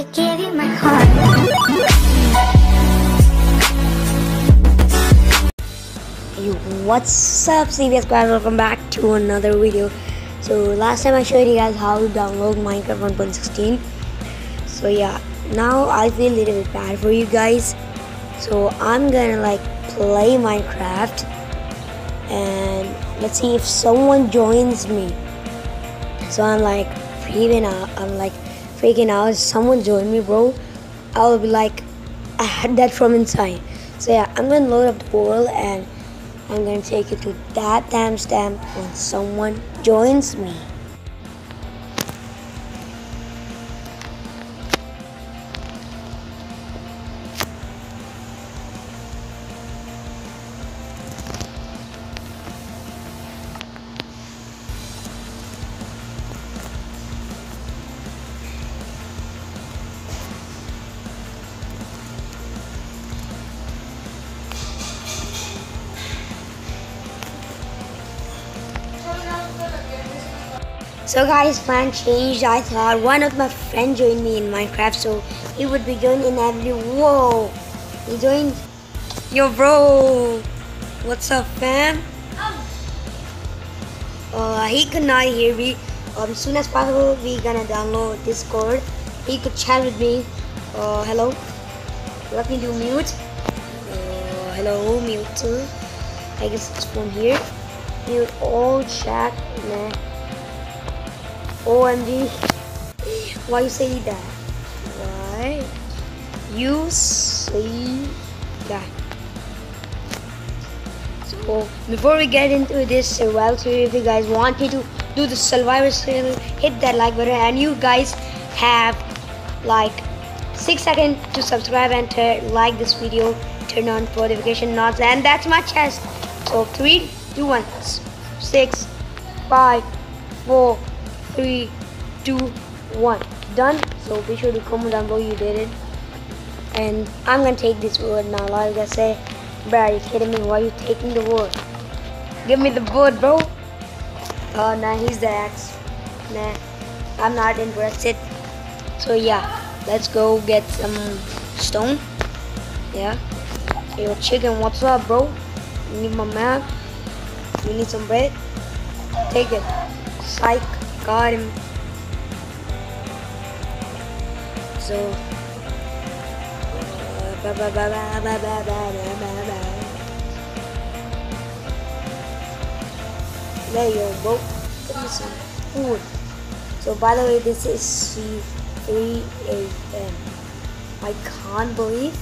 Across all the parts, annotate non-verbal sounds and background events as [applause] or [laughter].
I my heart. What's up CBS guys welcome back to another video. So last time I showed you guys how to download Minecraft 1.16 so yeah now I feel a little bit bad for you guys. So I'm gonna like play Minecraft. And let's see if someone joins me. So I'm like out. I'm like freaking out. Someone join me bro. I'll be like I had that from inside. So yeah I'm gonna load up the world and I'm gonna take you to that timestamp when someone joins me. So guys, plan changed. I thought one of my friends joined me in Minecraft, so he would be joining every. Whoa, he joined. Yo, bro, what's up, fam? Uh, he could not hear me. Um, soon as possible, we gonna download Discord. He could chat with me. Uh, hello. Let me do mute. Uh, hello, mute. Too I guess it's from here. Mute all chat. Nah. Oh, OMG. Eh, why you say that? Why you say that? So before we get into this survival series, if you guys want me to do the survival series, hit that like button and you guys have like six seconds to subscribe and to like this video, turn on notification knobs and that's my chest. So three, two, one, six, five, four, three, two, one. Done. So be sure to comment down below you did it. And I'm gonna take this wood now. A lot of guys say, bro, are you kidding me? Why are you taking the wood? Give me the wood, bro. Oh, nah, he's the axe. Nah, I'm not interested. So yeah, let's go get some stone. Yeah. Yo, chicken, what's up, bro? You need my map? You need some bread? Take it. Psych. Got him. So. There you go, boat. Cool. So by the way, this is C3AM. I can't believe.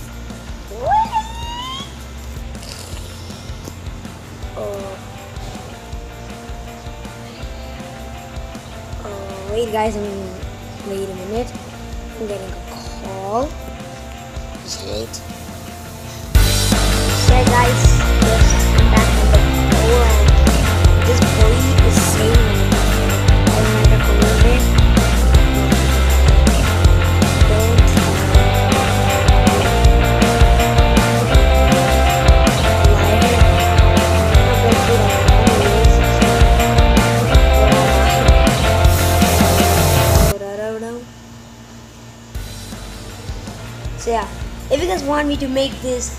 What? Oh. Wait guys, I mean, wait a minute. I'm getting a call. Just wait. So yeah, if you guys want me to make this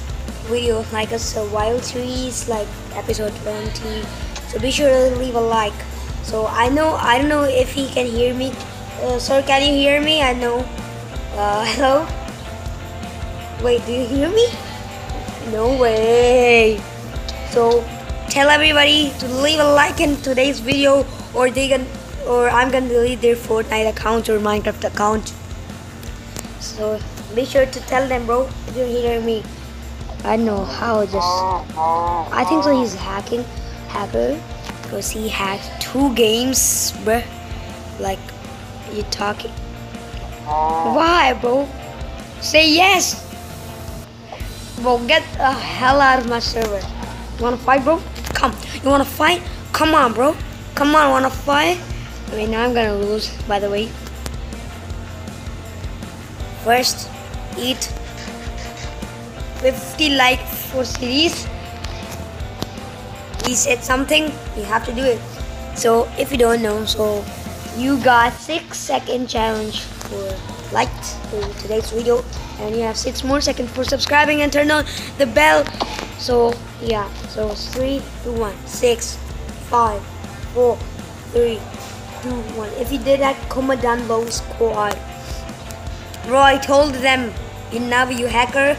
video like a survival series, like episode 20, so be sure to leave a like. So I know I don't know if he can hear me. Uh, sir, can you hear me? I know. Uh, [laughs] hello. Wait, do you hear me? No way. So tell everybody to leave a like in today's video, or they can, or I'm gonna delete their Fortnite account or Minecraft account. So be sure to tell them, bro, if you hear me. I know how just. I think so. He's hacking, hacker, because he hacked two games, bruh. Like you talking. Why, bro? Say yes. Bro, get the hell out of my server. You wanna fight, bro? Come. You wanna fight? Come on, bro. Come on, wanna fight? I mean, now I'm gonna lose, by the way. First, eat 50 like for series. He said something, you have to do it. So if you don't know, so you got six second challenge for liked today's video. And you have six more seconds for subscribing and turn on the bell. So yeah so three two one six five four three two one. If you did that comment down below squad i told them enough you hacker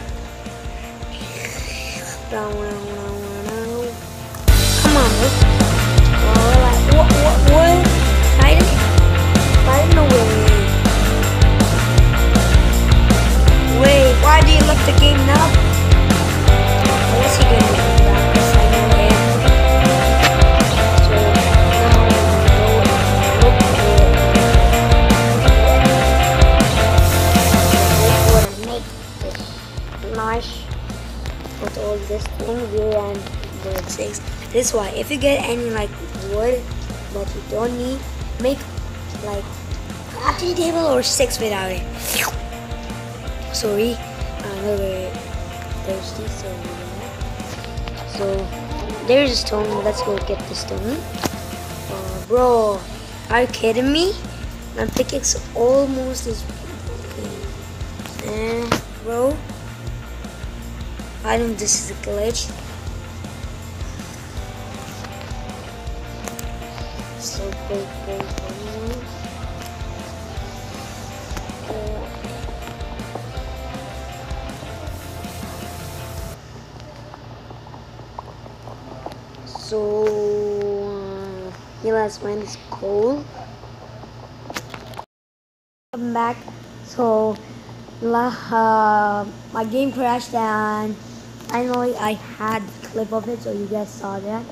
come on bro what I didn't I didn't know where we Wait, why do you look the game now? Nice with all this thing here and the six. This is why if you get any like wood that you don't need, make like crafting table or six without it. Sorry a little thirsty so yeah. so there's a stone. Let's go get the stone. Uh, bro are you kidding me? My pickaxe almost is eh, bro I think this is a glitch so great, great. Uh, so uh, yeah last come back. So uh, my game crashed and finally I had the clip of it so you guys saw that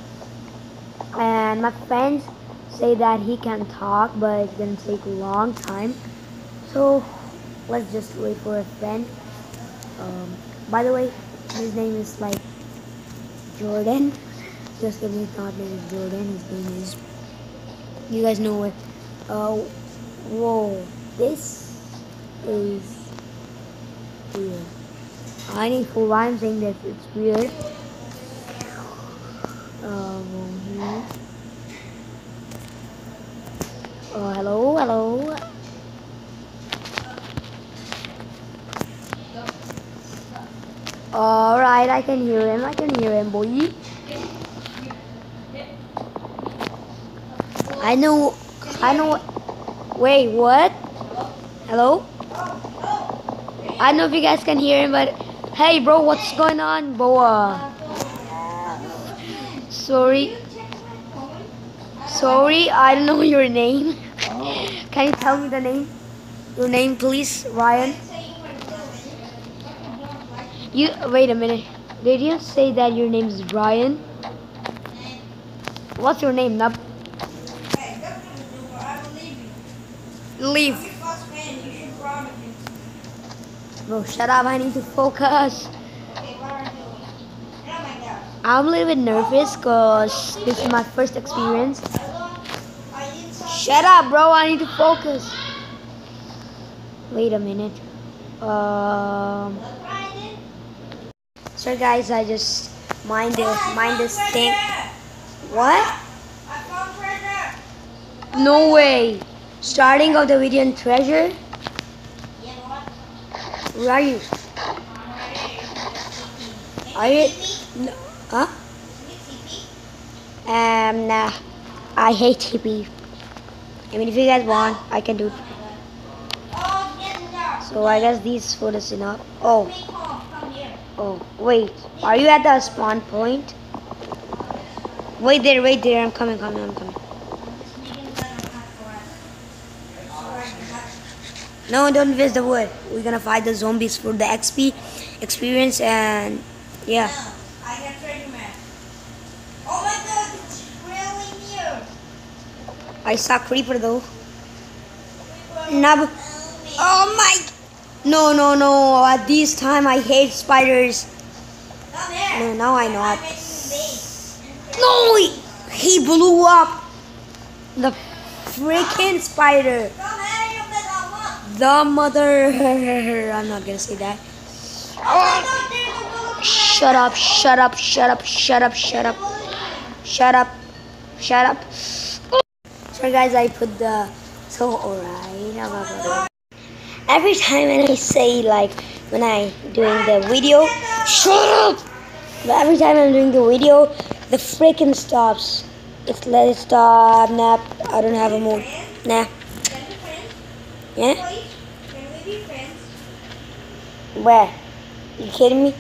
and my friends say that he can talk but it's gonna take a long time so let's just wait for a friend um, by the way his name is like Jordan [laughs] just because he thought name is Jordan. His name is. You guys know what? Uh, whoa. This is. I need for why I'm saying that it's weird. Um. Oh, hello, hello. Alright, I can hear him. I can hear him, boy. I know, I know. Wait, what? Hello? I don't know if you guys can hear him, but hey, bro, what's going on, boa? Sorry. Sorry, I don't know your name. [laughs] Can you tell me the name? Your name, please, Ryan. You wait a minute. Did you say that your name is Ryan? What's your name, Nub? Leave. Bro, shut up. I need to focus. I'm a little bit nervous because this is my first experience. Shut up, bro. I need to focus. Wait a minute. Um. So guys, I just mind this, mind this thing. What? No way. Starting of the video in treasure. Where are you? Are you? No, huh? Um, nah. I hate TP. I mean, if you guys want, I can do it. So I guess these is enough. Oh. Oh, wait. Are you at the spawn point? Wait there, wait there. I'm coming, coming, I'm coming. No, don't visit the wood. We're gonna fight the zombies for the XP experience and yeah. I have treasure map. Oh my god, it's really near. I saw creeper though. Nub. Oh my. No, no, no. At this time, I hate spiders. There. No, now I know. I'm it. No, he, he blew up the freaking spider. Come here, you better look. The mother. [laughs] I'm not gonna say that. Shut up, shut up, shut up, shut up, shut up, shut up, shut up. Sorry guys, I put the so alright. every time when I say like when I doing the video, shut up. But every time I'm doing the video, the freaking stops. It's let it stop. Nah, I don't have a mood. Nah. Yeah. Please? Can we be friends? Where? You kidding me?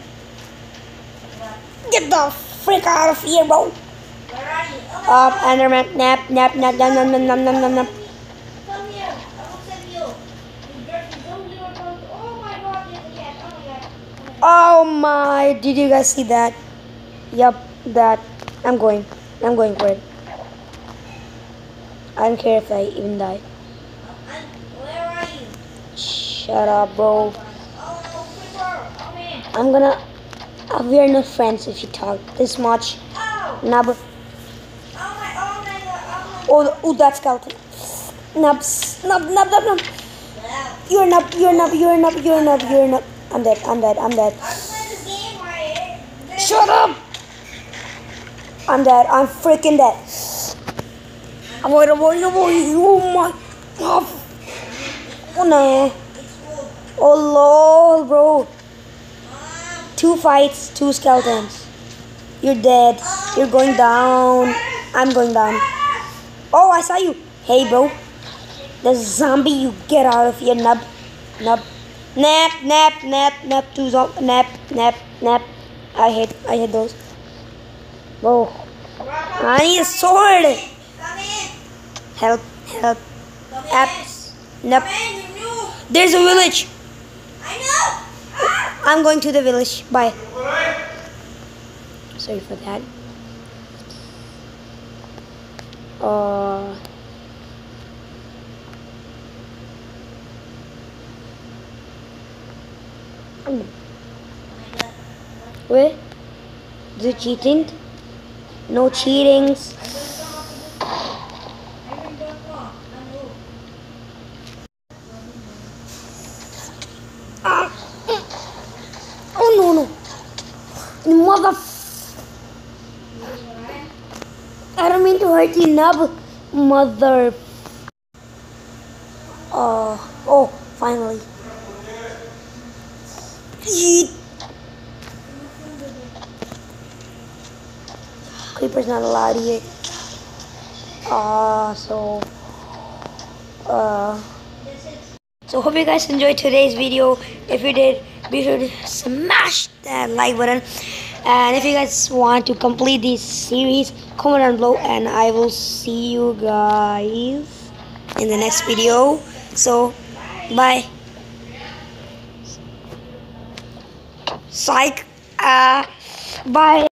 Get the frick out of here, bro. Where are you? Oh Up, Enderman. Nap, nap, nap, nap, nap, nap, nap, nap, nap. Come. Oh my! Did you guys see that? Yup, that. I'm going. I'm going for it. I don't care if I even die. Shut up, bro. Oh no, creeper. Come in. I'm gonna. Uh, we are not friends if you talk this much. Oh. Nub. Oh my, oh my god. Oh my Oh, oh, that skeleton. Nubs. Nub, nub, nub, nub. god. You're nub. You're nub. You're nub. You're nub. You're nub. I'm dead. I'm dead. I'm dead. Shut up! I'm playing this game right here. Shut up! I'm dead. I'm freaking dead. Avoid, avoid, avoid. Oh my. Oh no. Oh lol, bro. Two fights, two skeletons. You're dead. You're going down. I'm going down. Oh, I saw you. Hey, bro. The zombie, you get out of here, nub. Nub. Nap, nap, nap, nap, two zom nap, nap, nap. I hate, I hate those. Bro, I need a sword. Help, help. Apps. Nope. Come in, you new. There's a village. I know. I'm going to the village. Bye. Sorry for that. Uh. Is it cheating? No cheatings. I really don't know. I'm new. Ah. Oh no no. Mother. You, nub. Mother. Uh, oh, finally. Yeet. Creeper's not allowed here. Uh, so, uh, so hope you guys enjoyed today's video. If you did, be sure to smash that like button. And if you guys want to complete this series, comment down below and I will see you guys in the next video. So, bye. Psych. Uh, bye.